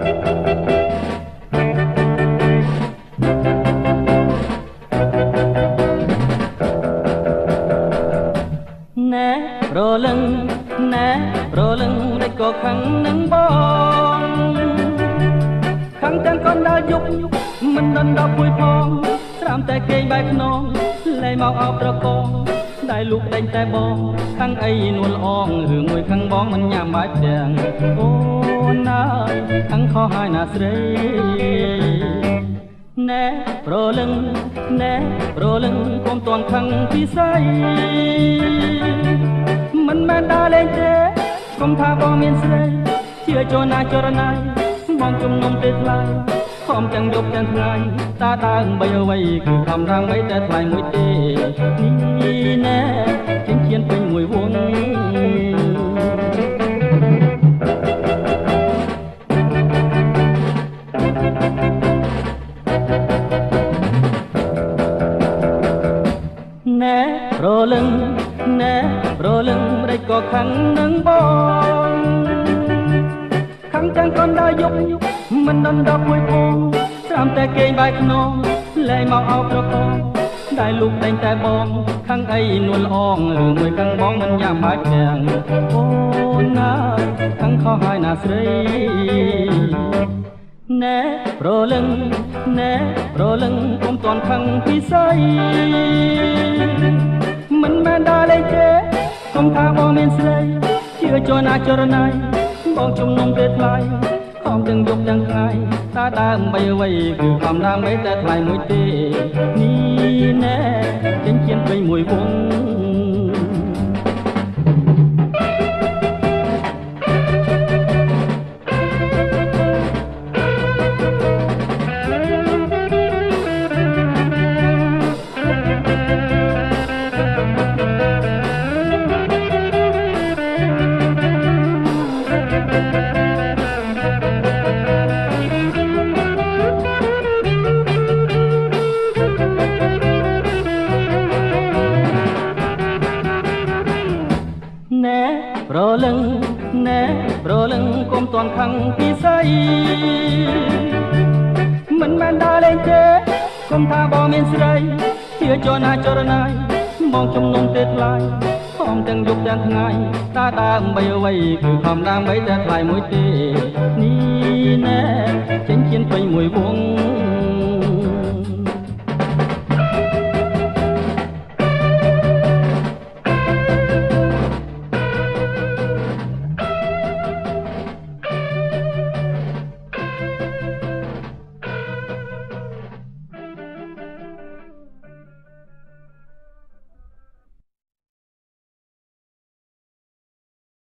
ណែប្រលឹងណែប្រលឹងមិនក៏ខឹងនឹងបងខឹងទាំងកូនដើរយប់មិនដណ្ដល់ពួយផងស្រាំតែគេងបែកខ្នងលែងមកអោបត្រកង ដែលលូកដេញតែបងខឹងអីនួលអងរឿងមួយខឹងបងមិនញ៉ាំបាយផ្ទាំងអូនណាយខឹងខុសហើយណាស្រីណែប្រលឹងណែប្រលឹងកុំតន់ខឹងពីស្អីមិនមែនដើរលេងទេកុំថាបងមានស្រីជាចរណាចរណាយបងជំនុំទេថ្លៃខំទាំងយប់ទាំងថ្ងៃតាដើរបីអ្វីគឺខំរាំងបីតែថ្លៃមួយទេនេះណែ ណែប្រលឹងណែប្រលឹងម្ដេចក៏ខឹងនឹងបងខឹងទាំងកូនដើរយប់មិនដណ្ដល់មួយផងស្រាំតែគេងបែកខ្នងលែងមកអោបត្រកងដែលលូកដេញតែបងខឹងអីនួលអងរឿងមួយខឹងបងមិនញ៉ាំបាច់ទាំងអូនណាខឹងខុសហើយណាស្រី ណែប្រលឹងណែប្រលឹងកុំតន់ខឹងពីស្អីមិនមែនដើរលេងទេកុំថាបងមានស្រីជឿចរណាចរណៃបងជំនុំទេថ្លៃខំទាំងយប់ទាំងថ្ងៃតាដើមបីអ្វីគឺខំដើម្បីតែថ្លៃមួយទេនេះណែចិញ្ចៀនពេញមួយវង ប្រលឹងណែប្រលឹងកុំតន់ខឹងពីស្អីមិនមែនដើរលេងទេកុំថាបងមានស្រីជាចរណាចរណាយមកជំនុំទេថ្លៃខំទាំងយប់ទាំងថ្ងៃតាដើមបីអ្វីគឺខំដើម្បីតែថ្លៃមួយទេនេះណែចិញ្ចៀនពេញមួយវង